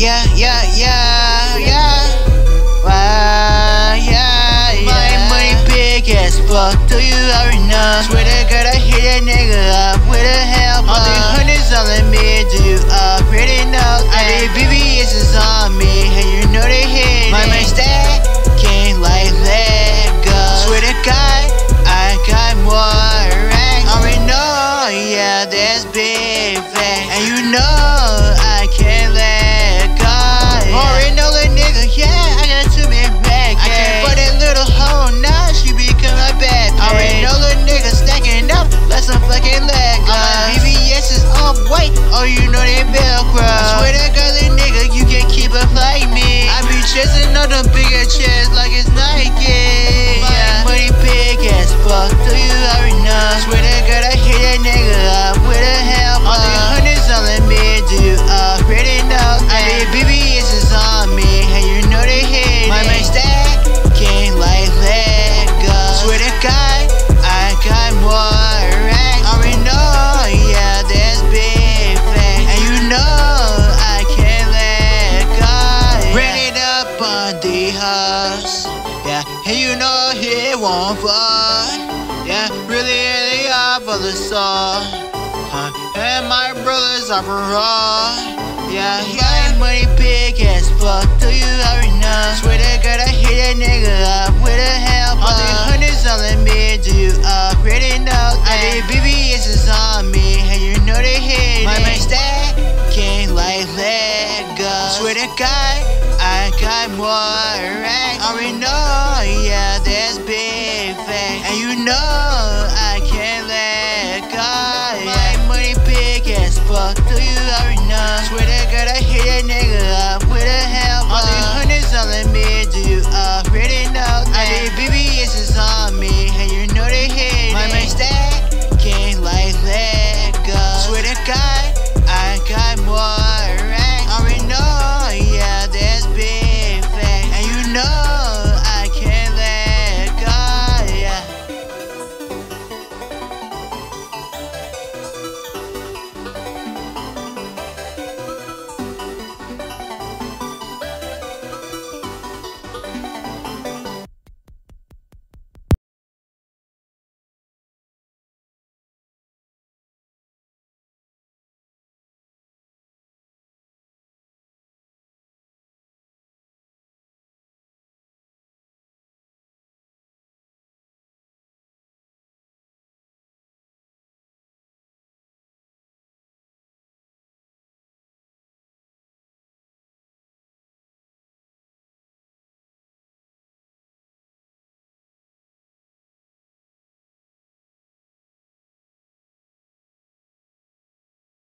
yeah, yeah, yeah, yeah. Wow, yeah, yeah. My money big as fuck, do you already know? Swear to All them bigger chairs like it's Nike. The house. Yeah, and you know he won't fall. Yeah, really, really up for the soul. Huh? And my brothers are for raw. Yeah, yeah, money big as fuck. Do you already know? Swear to God, I hit that nigga up with a hell All the hundreds in me, do you already know? I did VVS is on me, and you know they hit My man stack, can't like let go. Swear to God, I got more racks. I already know, yeah, that's big fact. And you know,